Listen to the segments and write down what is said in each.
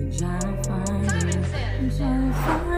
I'm trying to find. I'm trying to find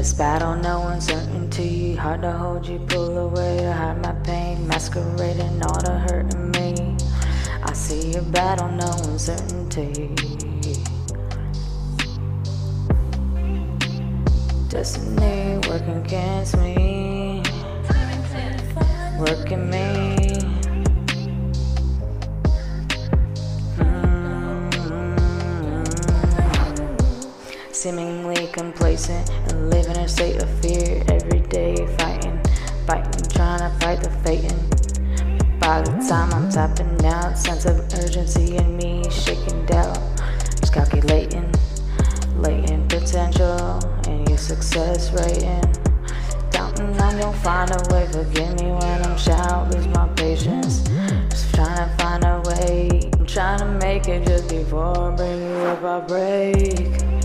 this battle, no uncertainty. Hard to hold you, pull away to hide my pain. Masquerading all the hurt in me. I see your battle, no uncertainty. Destiny working against me, working me. Seemingly complacent and living in a state of fear every day, fighting, fighting, trying to fight the fating. By the time I'm tapping out, sense of urgency in me shaking down, just calculating, latent potential and your success rating. Doubting I'm gonna find a way, forgive me when I'm shy, lose my patience. Just trying to find a way, I'm trying to make it just before I bring you up, I break.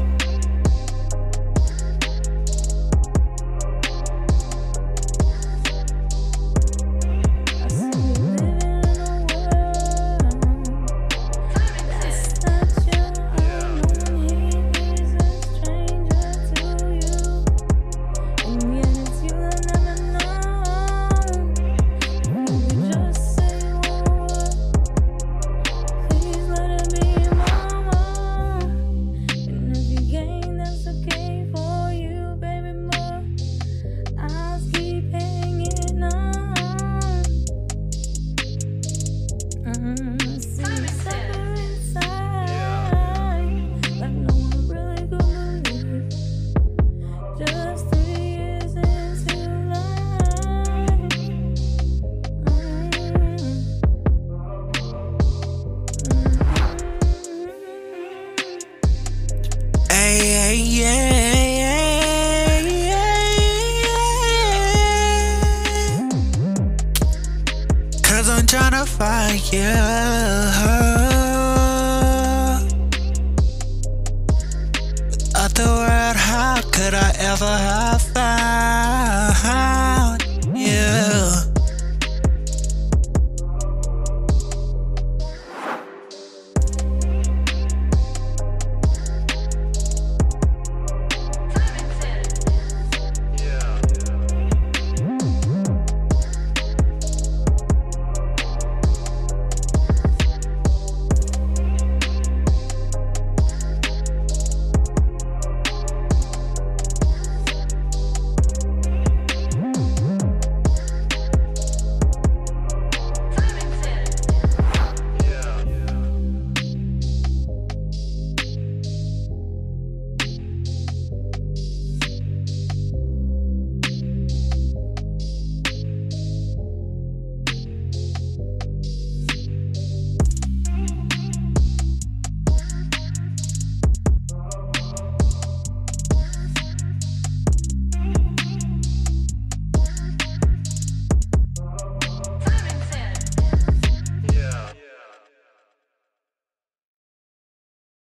You. Without the word, how could I ever have